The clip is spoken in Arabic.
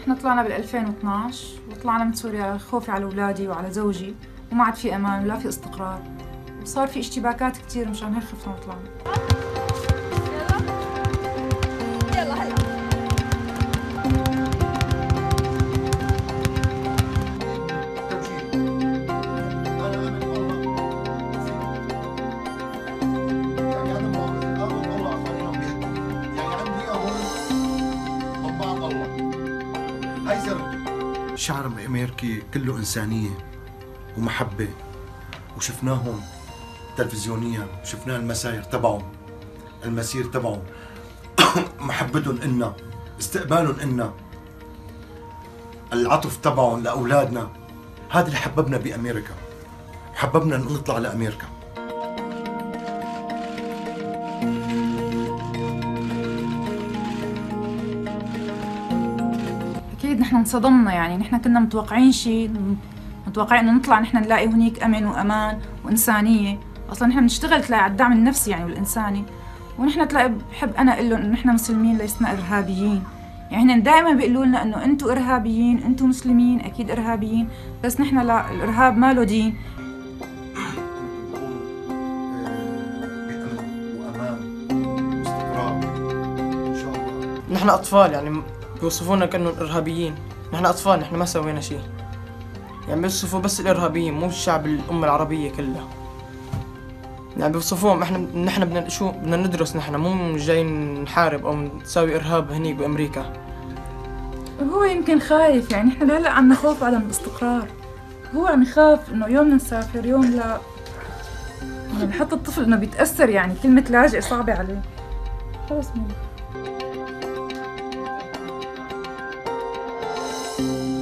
إحنا طلعنا بال 2012 وطلعنا من سوريا خوفي على أولادي وعلى زوجي وما عاد في أمان ولا في استقرار. وصار في اشتباكات كثير مشان هيك خفنا وطلعنا. الشعر الامريكي كله إنسانية ومحبة وشفناهم تلفزيونيا وشفنا المساير تبعهم المسير تبعهم. محبتهم إلنا استقبالهم إلنا العطف تبعهم لأولادنا. هذا اللي حببنا بأمريكا. حببنا نطلع لأمريكا. أكيد نحن انصدمنا يعني نحن كنا متوقعين شيء متوقعين إنه نطلع نحن نلاقي هنيك أمن وأمان وإنسانية. أصلا نحن بنشتغل تلاقي على الدعم النفسي يعني والإنساني. ونحن تلاقي بحب أنا أقول لهم إنه نحن مسلمين لسنا إرهابيين. يعني هن دائما بيقولوا لنا إنه أنتم إرهابيين أنتم مسلمين أكيد إرهابيين بس نحن لا الإرهاب ما له دين. نحن أطفال يعني بيوصفونا كأنه ارهابيين نحن أطفال نحن ما سوينا شيء. يعني بيوصفوا بس الإرهابيين مو الشعب الأمة العربية كلها. يعني بيوصفوهم إحنا نحن بدنا شو بدنا ندرس نحن مو جايين نحارب أو نساوي إرهاب هني بأمريكا. هو يمكن خايف يعني إحنا هلا عنا خوف عدم الاستقرار. هو عم يخاف إنه يوم نسافر يوم لا. يعني حتى الطفل إنه بيتأثر يعني كلمة لاجئ صعبة عليه. خلص مين Thank you.